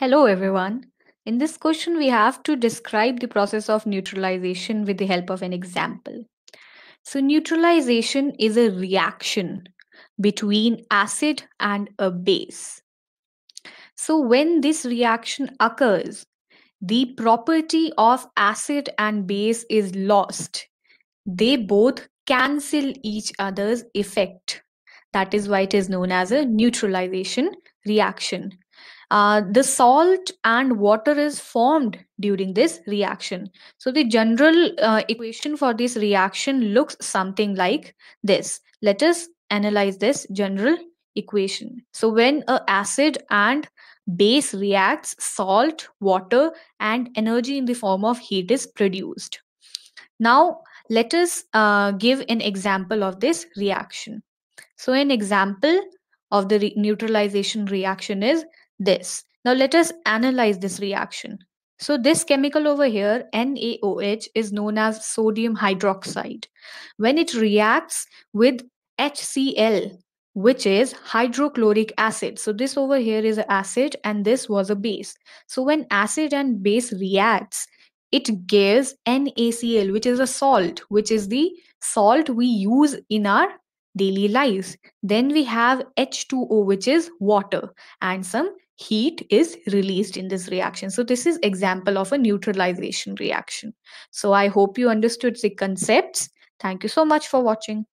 Hello, everyone. In this question, we have to describe the process of neutralization with the help of an example. So, neutralization is a reaction between acid and a base. So, when this reaction occurs, the property of acid and base is lost. They both cancel each other's effect. That is why it is known as a neutralization reaction. Uh, the salt and water is formed during this reaction. So the general uh, equation for this reaction looks something like this. Let us analyze this general equation. So when a acid and base reacts, salt, water and energy in the form of heat is produced. Now let us uh, give an example of this reaction. So an example of the re- neutralization reaction is this. Now let us analyze this reaction. So this chemical over here, NaOH, is known as sodium hydroxide. When it reacts with HCl, which is hydrochloric acid. So this over here is an acid and this was a base. So when acid and base reacts, it gives NaCl, which is a salt, which is the salt we use in our daily lives. Then we have H2O, which is water, and some heat is released in this reaction. So this is example of a neutralization reaction. So I hope you understood the concepts. Thank you so much for watching.